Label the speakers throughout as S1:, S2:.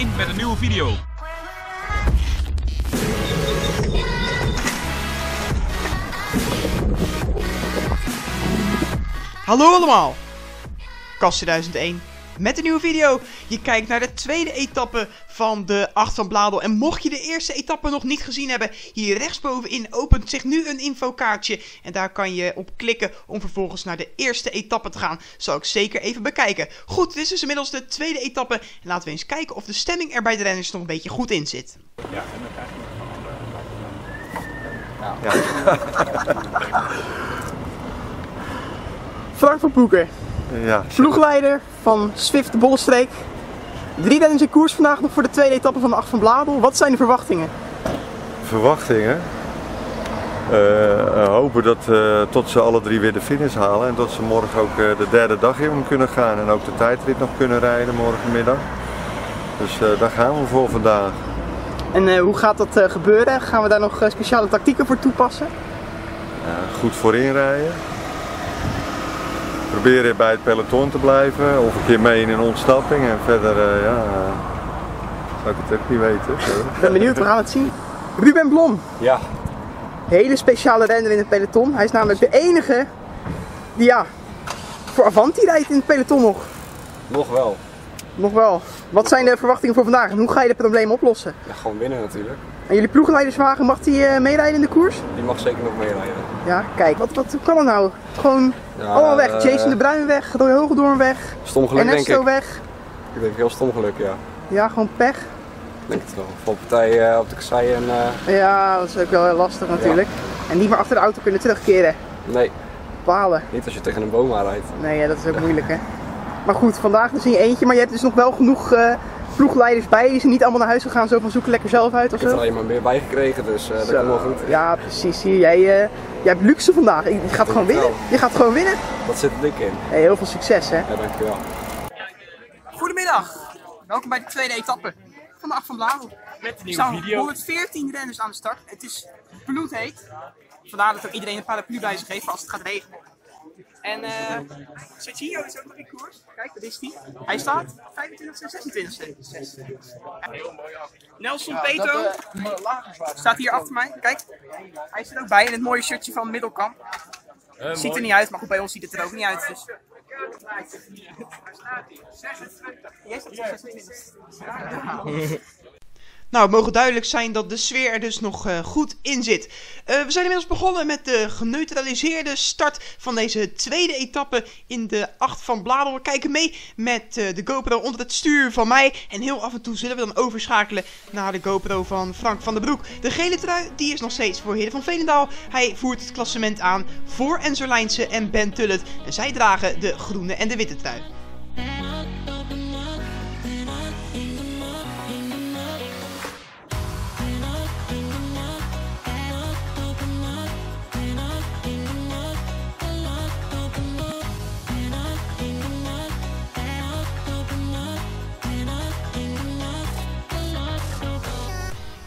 S1: 2001 met een nieuwe video.
S2: Hallo allemaal! Kast 2001 met een nieuwe video. Je kijkt naar de tweede etappe van de 8 van Bladel. En mocht je de eerste etappe nog niet gezien hebben, hier rechtsbovenin opent zich nu een infokaartje. En daar kan je op klikken om vervolgens naar de eerste etappe te gaan. Zal ik zeker even bekijken. Goed, dit is dus inmiddels de tweede etappe. En laten we eens kijken of de stemming er bij de renners nog een beetje goed in zit. Ja, en dan krijg je Frank van Poeken.
S3: Ja,
S2: Ploegleider van Swift de Bollenstreek. Drie renners in koers vandaag nog voor de tweede etappe van de 8 van Bladel. Wat zijn de verwachtingen?
S3: verwachtingen. Eh, hopen dat eh, tot ze alle drie weer de finish halen en dat ze morgen ook de derde dag in kunnen gaan en ook de tijdrit nog kunnen rijden morgenmiddag. Dus daar gaan we voor vandaag.
S2: En hoe gaat dat gebeuren? Gaan we daar nog speciale tactieken voor toepassen?
S3: Goed voorin rijden. Proberen bij het peloton te blijven of een keer mee in een ontsnapping en verder eh, ja, eh, zou ik het ook niet weten.
S2: Ik ben benieuwd, we gaan het zien. Ruben Blom,
S4: Ja,
S2: hele speciale renner in het peloton. Hij is namelijk de enige die ja, voor Avanti rijdt in het peloton nog.
S4: nog wel.
S2: Nog wel. Wat zijn de verwachtingen voor vandaag en hoe ga je de problemen oplossen?
S4: Ja, gewoon winnen natuurlijk.
S2: En jullie ploegleiderswagen, mag die eh, meerijden in de koers?
S4: Die mag zeker nog meerijden.
S2: Ja, kijk, wat, wat kan er nou? Gewoon
S4: Ja,
S2: allemaal weg.
S4: eh,
S2: Jason de Bruin weg, Roy Hogedoorn weg,
S4: Stom geluk denk
S2: Ernesto
S4: ik.
S2: weg.
S4: Ik denk heel stom geluk, ja.
S2: Ja, gewoon pech.
S4: Ik denk het wel. Voor partij eh, op de kassei en
S2: Ja, dat is ook wel heel lastig natuurlijk. En niet meer achter de auto kunnen terugkeren.
S4: nee,
S2: Balen.
S4: niet als je tegen een boom aanrijdt.
S2: Nee, ja, dat is ook moeilijk hè. Maar goed, vandaag dus in je eentje, maar je hebt dus nog wel genoeg ploegleiders bij. Die zijn niet allemaal naar huis gegaan, zo van zoeken lekker zelf uit of
S4: Ik heb er
S2: zo.
S4: alleen maar meer bij gekregen, dus eh, dat
S2: Zo.
S4: komt wel goed.
S2: Ja, precies. Hier, jij, eh, jij hebt luxe vandaag. Je gaat gewoon winnen.
S4: wel.
S2: Je gaat gewoon winnen.
S4: Dat zit er dik in.
S2: Hey, heel veel succes hè.
S4: Ja, dankjewel.
S2: Goedemiddag. Welkom bij de tweede etappe van de 8 van Blauw.
S1: Met een
S2: Er
S1: nieuwe
S2: staan
S1: video.
S2: 114 renners aan de start. Het is bloedheet. Vandaar dat ook iedereen een paraplu bij zich heeft als het gaat regenen. En eh Sergio is ook nog in koers. Kijk, daar is hij. Hij staat 25 en 26e. Heel mooi af. Nelson Peto staat hier achter mij. Kijk, hij zit ook bij in het mooie shirtje van Middelkamp. ziet er niet uit, maar goed, bij ons ziet het er ook niet uit. Dus. Jij staat 26. Nou, het mogen duidelijk zijn dat de sfeer er dus nog eh, goed in zit. Eh, we zijn inmiddels begonnen met de geneutraliseerde start van deze tweede etappe in de 8 van Bladel. We kijken mee met eh, de GoPro onder het stuur van mij. En heel af en toe zullen we dan overschakelen naar de GoPro van Frank van der Broek. De gele trui, die is nog steeds voor Heren van Veenendaal. Hij voert het klassement aan voor Enzo Lijnse en Ben Tullet. En zij dragen de groene en de witte trui.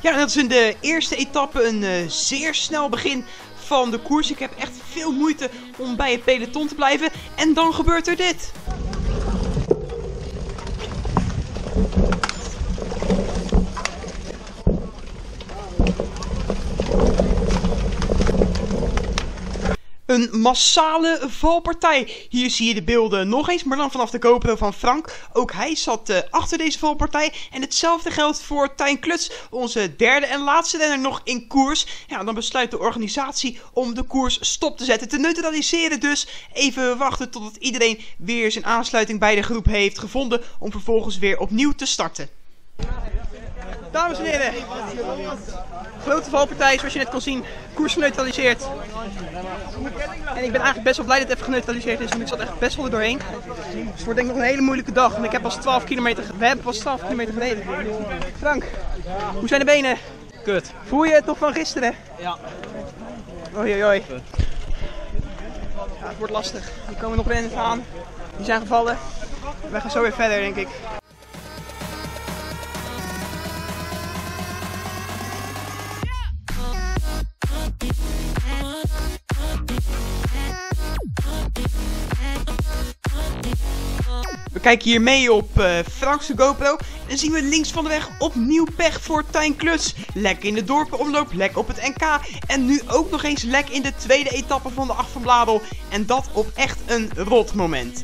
S2: Ja, dat is in de eerste etappe een eh, zeer snel begin van de koers. Ik heb echt veel moeite om bij het peloton te blijven. En dan gebeurt er dit. Een massale valpartij. Hier zie je de beelden nog eens, maar dan vanaf de GoPro van Frank. Ook hij zat eh, achter deze valpartij. En hetzelfde geldt voor Tijn Kluts, onze derde en laatste renner nog in koers. Ja, dan besluit de organisatie om de koers stop te zetten. Te neutraliseren dus. Even wachten totdat iedereen weer zijn aansluiting bij de groep heeft gevonden. Om vervolgens weer opnieuw te starten. Dames en heren, grote valpartij zoals je net kon zien, koers geneutraliseerd. En ik ben eigenlijk best wel blij dat het even geneutraliseerd is, want ik zat echt best wel er doorheen. Dus het wordt denk ik nog een hele moeilijke dag, want ik heb pas 12 kilometer, we hebben pas 12 kilometer gereden. Frank, hoe zijn de benen?
S5: Kut.
S2: Voel je het nog van gisteren?
S5: Ja.
S2: Oei oei. Ja, het wordt lastig. Er komen nog renners aan, die zijn gevallen. We gaan zo weer verder denk ik. Kijken hier mee op uh, Frankse GoPro. En zien we links van de weg opnieuw pech voor Tijn Kluts. Lek in de dorpenomloop, lek op het NK. En nu ook nog eens lek in de tweede etappe van de Acht van Bladel. En dat op echt een rot moment.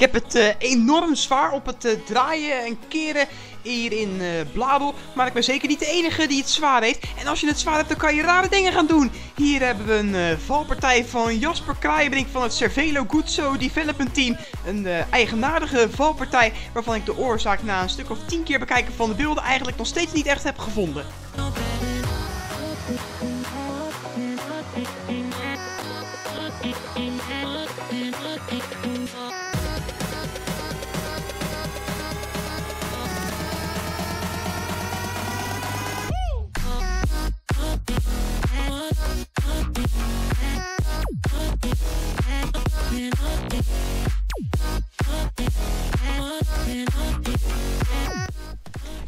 S2: Ik heb het uh, enorm zwaar op het uh, draaien en keren hier in uh, Bladel. Maar ik ben zeker niet de enige die het zwaar heeft. En als je het zwaar hebt, dan kan je rare dingen gaan doen. Hier hebben we een valpartij van Jasper Kraaienbrink van het Cervelo Guzzo Development Team. Een eigenaardige valpartij waarvan ik de oorzaak na een stuk of tien keer bekijken van de beelden eigenlijk nog steeds niet echt heb gevonden.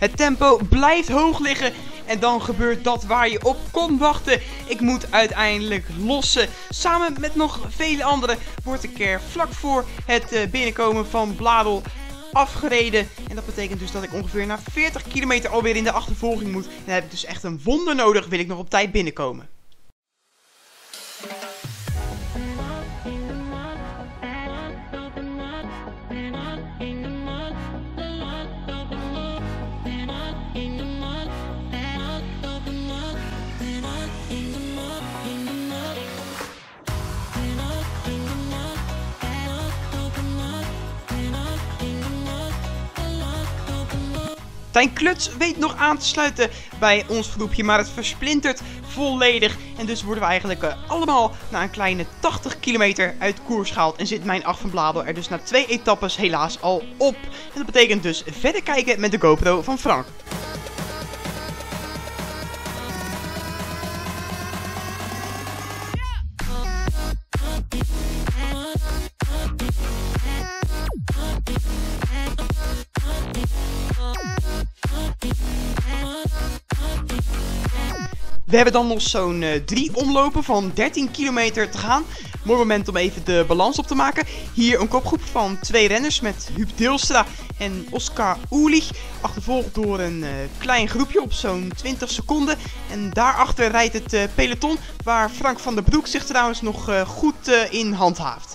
S2: Het tempo blijft hoog liggen en dan gebeurt dat waar je op kon wachten. Ik moet uiteindelijk lossen. Samen met nog vele anderen word ik er vlak voor het eh, binnenkomen van Bladel afgereden. En dat betekent dus dat ik ongeveer na 40 kilometer alweer in de achtervolging moet. En dan heb ik dus echt een wonder nodig, wil ik nog op tijd binnenkomen. Tijn Kluts weet nog aan te sluiten bij ons groepje, maar het versplintert volledig. En dus worden we eigenlijk uh, allemaal na een kleine 80 kilometer uit koers gehaald. En zit mijn 8 van Bladel er dus na twee etappes helaas al op. En dat betekent dus verder kijken met de GoPro van Frank. We hebben dan nog zo'n uh, drie omlopen van 13 kilometer te gaan. Mooi moment om even de balans op te maken. Hier een kopgroep van twee renners met Huub Deelstra en Oscar Oelich. Achtervolgd door een uh, klein groepje op zo'n 20 seconden. En daarachter rijdt het uh, peloton waar Frank van der Broek zich trouwens nog goed in handhaaft.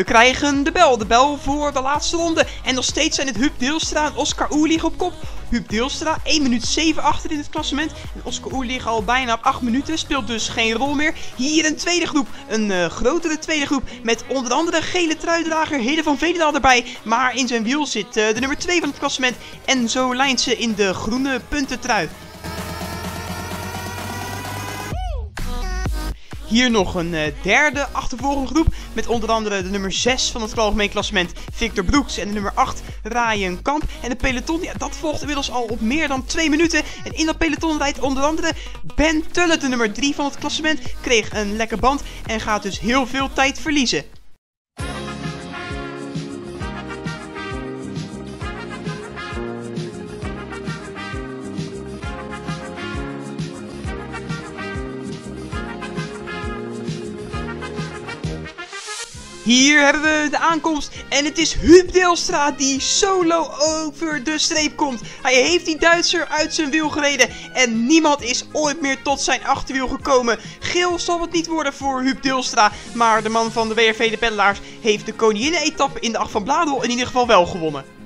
S2: We krijgen de bel. De bel voor de laatste ronde. En nog steeds zijn het Huub Deelstra en Oscar Oerlich op kop. Huub Deelstra 1 minuut 7 achter in het klassement. En Oscar Oerlich al bijna op 8 minuten. Speelt dus geen rol meer. Hier een tweede groep. Een uh, grotere tweede groep. Met onder andere gele truidrager Hede van Velendaal erbij. Maar in zijn wiel zit uh, de nummer 2 van het klassement. En zo lijnt ze in de groene puntentrui. Hier nog een uh, derde achtervolgende groep. Met onder andere de nummer 6 van het algemeen klassement Victor Broeks. En de nummer 8 Ryan Kamp. En de peloton, ja, dat volgt inmiddels al op meer dan 2 minuten. En in dat peloton rijdt onder andere Ben Tullet, de nummer 3 van het klassement. Kreeg een lekker band en gaat dus heel veel tijd verliezen. Hier hebben we de aankomst en het is Huub Deelstra die solo over de streep komt. Hij heeft die Duitser uit zijn wiel gereden en niemand is ooit meer tot zijn achterwiel gekomen. Geel zal het niet worden voor Huub Deelstra, maar de man van de WRV de Peddelaars heeft de koninginnen-etappe in de Acht van Bladel in ieder geval wel gewonnen.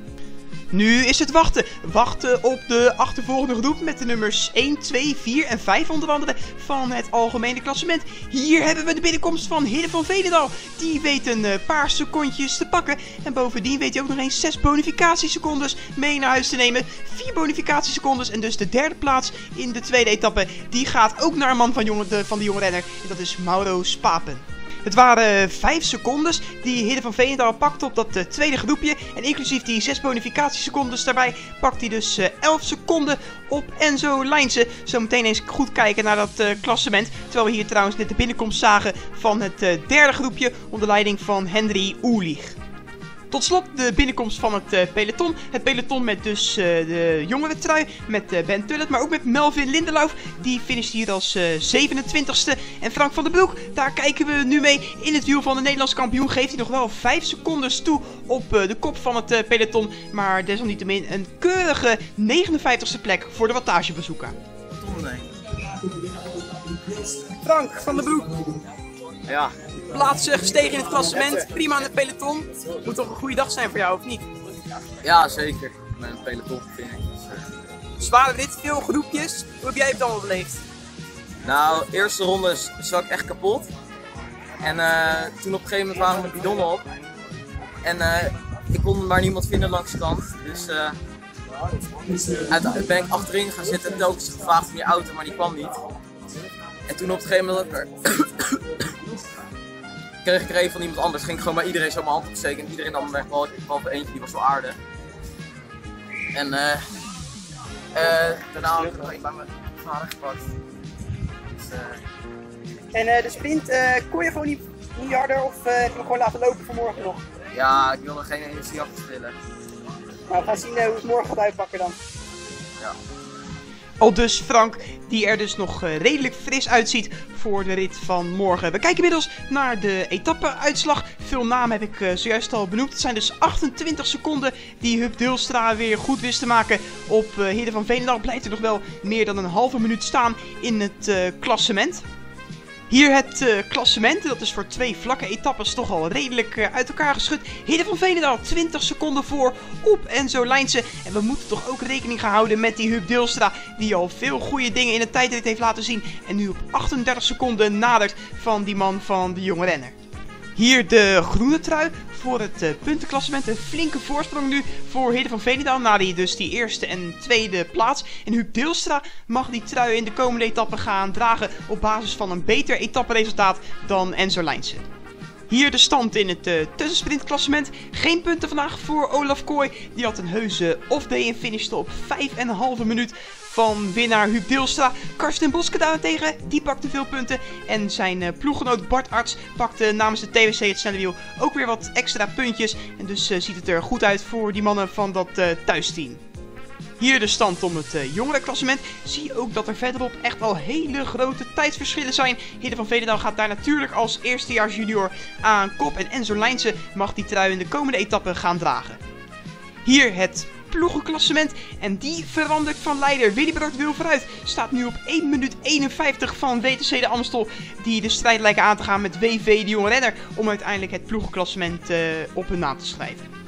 S2: Nu is het wachten. Wachten op de achtervolgende groep met de nummers 1, 2, 4 en 5 onder andere van het algemene klassement. Hier hebben we de binnenkomst van Hidde van Velendaal. Die weet een eh, paar secondjes te pakken. En bovendien weet hij ook nog eens 6 bonificatiesecondes mee naar huis te nemen. 4 bonificatiesecondes en dus de derde plaats in de tweede etappe. Die gaat ook naar een man van, jonge, de, van de jonge renner. En dat is Mauro Spapen. Het waren 5 secondes die Hidde van Veenendaal pakte op dat uh, tweede groepje. En inclusief die 6 bonificatiesecondes daarbij pakt hij dus uh, 11 seconden op Enzo Lijnse. Zometeen eens goed kijken naar dat klassement. Terwijl we hier trouwens net de binnenkomst zagen van het derde groepje onder leiding van Henry Oerlich. Tot slot de binnenkomst van het uh, peloton. Het peloton met dus uh, de jongere trui, met uh, Ben Tullet, maar ook met Melvin Lindeloof. Die finisht hier als 27ste. En Frank van der Broek, daar kijken we nu mee. In het wiel van de Nederlands kampioen geeft hij nog wel 5 seconden toe op de kop van het peloton. Maar desalniettemin een keurige 59ste plek voor de wattagebezoeker. Frank van der Broek.
S4: Ja,
S2: plaatsen gestegen in het klassement. Prima in het peloton. Moet toch een goede dag zijn voor jou, of niet?
S4: Ja, zeker. Met een peloton vind ik. Dus, uh...
S2: Zware rit, veel groepjes. Hoe heb jij het allemaal beleefd?
S4: Nou, eerste ronde zat ik echt kapot. En uh, toen op een gegeven moment waren mijn bidonnen op. En uh, ik kon maar niemand vinden langs de kant. Dus uiteindelijk ben ik achterin gaan zitten en telkens gevraagd om je auto, maar die kwam niet. En toen op een gegeven moment kreeg ik er een van iemand anders. Ging ik gewoon bij iedereen zo mijn hand opsteken. En iedereen nam weg, behalve eentje, die was wel aardig. En uh, uh, daarna heb ik nog een bij mijn vader gepakt. Dus,
S2: uh... En de sprint, kon je gewoon niet, niet harder of heb je gewoon laten lopen voor morgen nog?
S4: Ja, ik wilde geen energie afspillen.
S2: Nou, we gaan zien hoe het morgen gaat uitpakken dan.
S4: Ja.
S2: Al dus Frank, die er dus nog uh, redelijk fris uitziet voor de rit van morgen. We kijken inmiddels naar de etappe-uitslag. Veel namen heb ik uh, zojuist al benoemd. Het zijn dus 28 seconden die Huub Deelstra weer goed wist te maken op uh, Hidden van Veenendaal. Blijft er nog wel meer dan een halve minuut staan in het klassement. Hier het uh, klassement. Dat is voor twee vlakke etappes toch al redelijk uh, uit elkaar geschud. Hidden van Veenendaal 20 seconden voor op Enzo Lijnse. En we moeten toch ook rekening gaan houden met die Huub Deelstra. Die al veel goede dingen in de tijdrit heeft laten zien. En nu op 38 seconden nadert van die man van de jonge renner. Hier de groene trui voor het uh, puntenklassement. Een flinke voorsprong nu voor Hidde van Veenendaal. Na die, dus die eerste en tweede plaats. En Huub Deelstra mag die trui in de komende etappe gaan dragen. Op basis van een beter etapperesultaat dan Enzo Lijnse. Hier de stand in het uh, tussensprintklassement. Geen punten vandaag voor Olaf Kooi. Die had een heuse off-day en finishte op 5,5 minuut van winnaar Huub Deelstra. Karsten Boske daarentegen, die pakte veel punten. En zijn uh, ploeggenoot Bart Arts pakte namens de TWC het snelle ook weer wat extra puntjes. En dus uh, ziet het er goed uit voor die mannen van dat thuisteam. Hier de stand om het uh, jongerenklassement. Zie ook dat er verderop echt al hele grote tijdsverschillen zijn. Hidde van Vedendaal gaat daar natuurlijk als eerstejaars junior aan kop. En Enzo Lijnse mag die trui in de komende etappe gaan dragen. Hier het ploegenklassement. En die verandert van leider. Willy Brood wil vooruit. Staat nu op 1 minuut 51 van WTC de Amstel. Die de strijd lijken aan te gaan met WV de jonge renner. Om uiteindelijk het ploegenklassement uh, op hun naam te schrijven.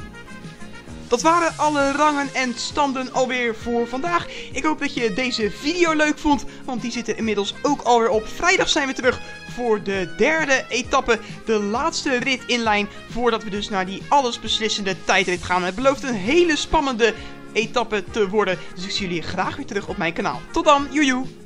S2: Dat waren alle rangen en standen alweer voor vandaag. Ik hoop dat je deze video leuk vond, want die zit er inmiddels ook alweer op. Vrijdag zijn we terug voor de derde etappe, de laatste rit in lijn, voordat we dus naar die allesbeslissende tijdrit gaan. Het belooft een hele spannende etappe te worden, dus ik zie jullie graag weer terug op mijn kanaal. Tot dan, joejoe!